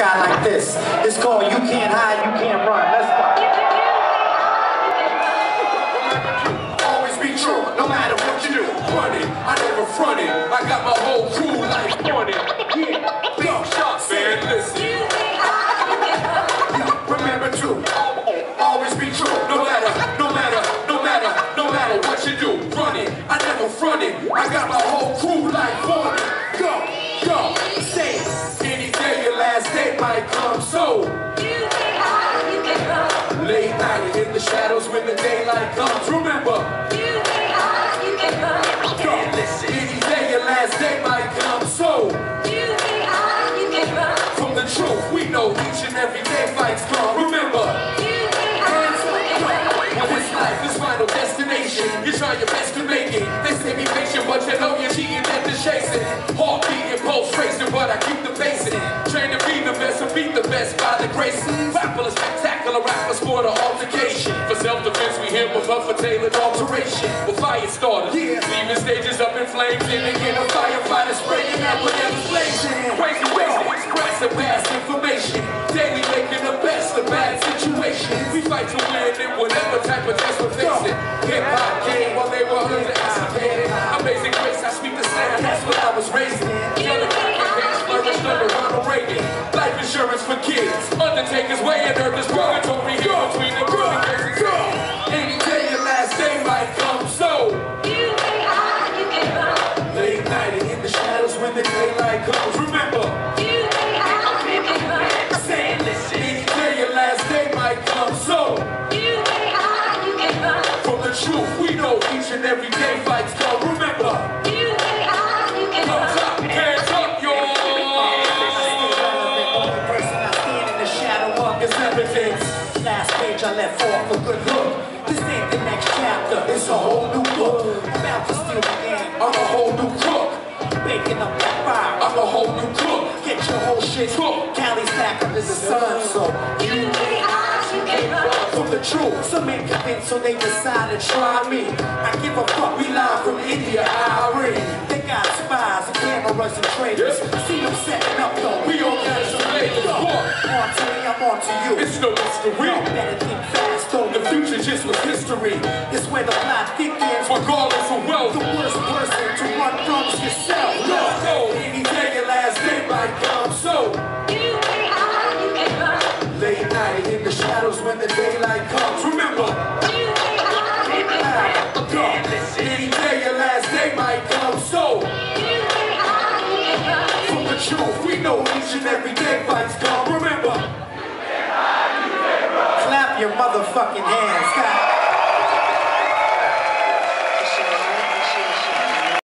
sky like this. It's called You Can't Hide, You Can't Run. Let's go. Always be true, no matter what you do. Running, I never fronted. I got my whole crew like running. Yeah, big shots, man. Listen. Remember to always be true, no matter, no matter, no matter, no matter what you do. Running, I never fronted. I got my the daylight comes. Remember. Go. Any day your last day might come so. From the truth, we know each and every day fights come. Remember. Hands up. Well, this life is final destination. You try your best to make it. They say be patient, but you know you're cheating and just chasing. Heart beating, pulse racing, but I keep the pacing. Train to be the best and beat the best by the grace. Rapper, spectacular rappers for the altercation. For hit with up for tailored alteration. With fire starters, leaving stages up in flames. And again, a firefighter spraying out whatever's blazing. Crazy ways to express and pass information. Daily making the best of bad situations. We fight to win in whatever type of test we're facing. Hip hop game while they were underestimated. Amazing grace, I speak the sound. That's what I was raised in. Brother Hands flourished under Ronald Reagan. Life insurance for kids. Undertaker's way and earth is purgatory here between the Late in the shadows when the daylight comes. Remember, saying listen. Any day your last day might come so. From the truth, we know each and every day fights come. Remember, thumbs up, hands up, y'all. Only person I stand in the shadow of It's evidence. Last page I left off a good look. This ain't the next chapter, it's a whole new book. About to steal the game, your whole shit Cook. Cali's back up as the sun, so you from the truth. Some ain't convinced, so they decide to try me. I give a fuck, we live from India, Irene. They got spies and cameras and traitors. See them setting up though. We all got some labels. What? On to me, I'm on to you. It's no mystery. Y'all better think fast, though. The future just was history. It's where the plot thickens. Regardless of wealth. The worst person to run from is yourself. Night in the shadows when the daylight comes. Remember, go. Any day your last day might come so. From the truth, we know each and every day fights come. Remember. Clap your motherfucking hands, God.